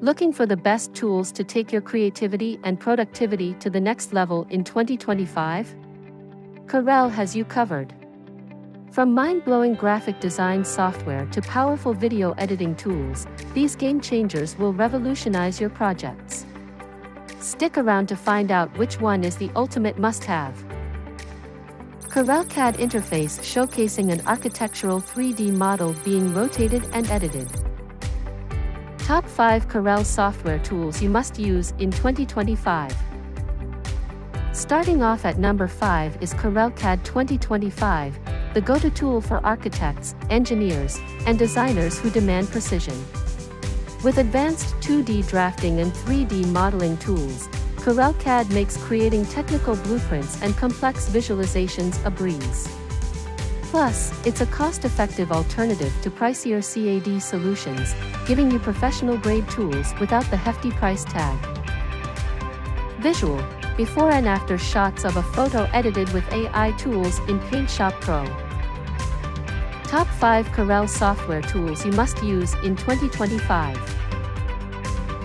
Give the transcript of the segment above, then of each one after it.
Looking for the best tools to take your creativity and productivity to the next level in 2025? Corel has you covered. From mind-blowing graphic design software to powerful video editing tools, these game changers will revolutionize your projects. Stick around to find out which one is the ultimate must-have. Corel CAD interface showcasing an architectural 3D model being rotated and edited. Top 5 Corel software tools you must use in 2025. Starting off at number 5 is Corel CAD 2025, the go-to tool for architects, engineers, and designers who demand precision. With advanced 2D drafting and 3D modeling tools, Corel CAD makes creating technical blueprints and complex visualizations a breeze. Plus, it's a cost-effective alternative to pricier CAD solutions, giving you professional-grade tools without the hefty price tag. Visual, before and after shots of a photo edited with AI tools in PaintShop Pro. Top 5 Corel software tools you must use in 2025.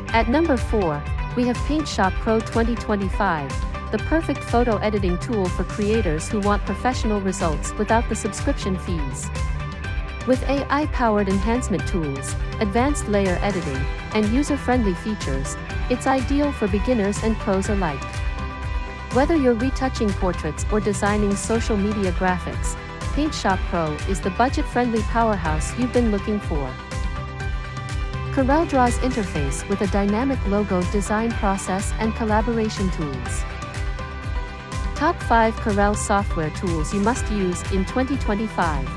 At number 4, we have PaintShop Pro 2025, the perfect photo editing tool for creators who want professional results without the subscription fees. With AI-powered enhancement tools, advanced layer editing, and user-friendly features, it's ideal for beginners and pros alike. Whether you're retouching portraits or designing social media graphics, PaintShop Pro is the budget-friendly powerhouse you've been looking for. CorelDRAW's interface with a dynamic logo design process and collaboration tools. Top 5 Corel software tools you must use in 2025.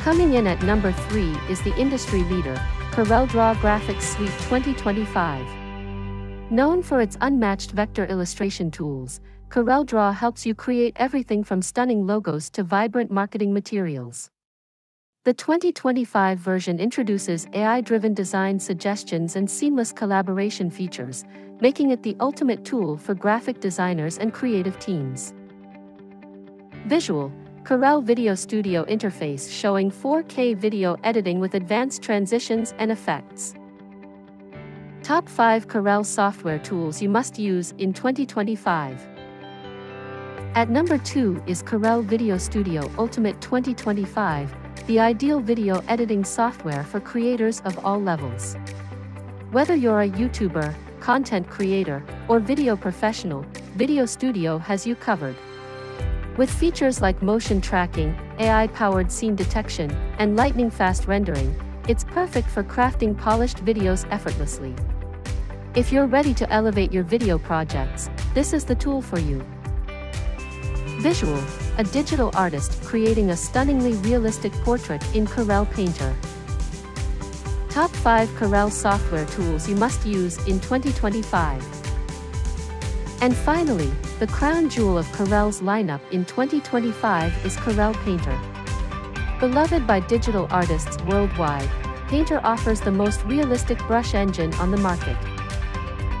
Coming in at number 3 is the industry leader, CorelDRAW Graphics Suite 2025. Known for its unmatched vector illustration tools, CorelDRAW helps you create everything from stunning logos to vibrant marketing materials. The 2025 version introduces AI-driven design suggestions and seamless collaboration features, making it the ultimate tool for graphic designers and creative teams. Visual, Corel Video Studio interface showing 4K video editing with advanced transitions and effects. Top 5 Corel software tools you must use in 2025. At number 2 is Corel Video Studio Ultimate 2025, the ideal video editing software for creators of all levels. Whether you're a YouTuber, content creator, or video professional, Video Studio has you covered. With features like motion tracking, AI-powered scene detection, and lightning-fast rendering, it's perfect for crafting polished videos effortlessly. If you're ready to elevate your video projects, this is the tool for you. Visual, a digital artist creating a stunningly realistic portrait in Corel Painter. Top 5 Corel software tools you must use in 2025. And finally, the crown jewel of Corel's lineup in 2025 is Corel Painter. Beloved by digital artists worldwide, Painter offers the most realistic brush engine on the market.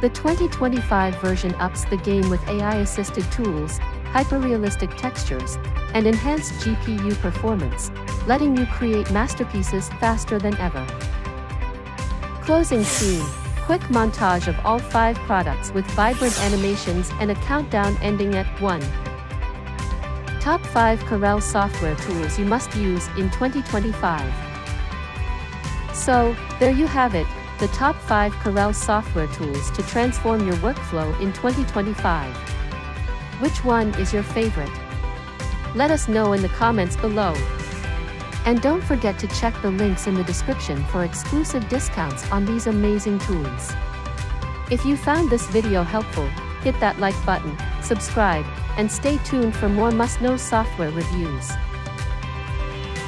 The 2025 version ups the game with AI-assisted tools, hyper-realistic textures, and enhanced GPU performance, letting you create masterpieces faster than ever. Closing scene, quick montage of all five products with vibrant animations and a countdown ending at 1. Top 5 Corel software tools you must use in 2025. So, there you have it, the top 5 Corel software tools to transform your workflow in 2025. Which one is your favorite? Let us know in the comments below. And don't forget to check the links in the description for exclusive discounts on these amazing tools. If you found this video helpful, hit that like button, subscribe, and stay tuned for more must-know software reviews.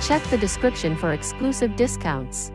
Check the description for exclusive discounts.